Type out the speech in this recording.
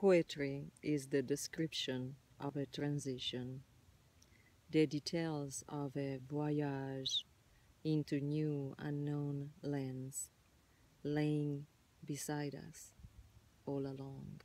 Poetry is the description of a transition, the details of a voyage into new unknown lands, laying beside us all along.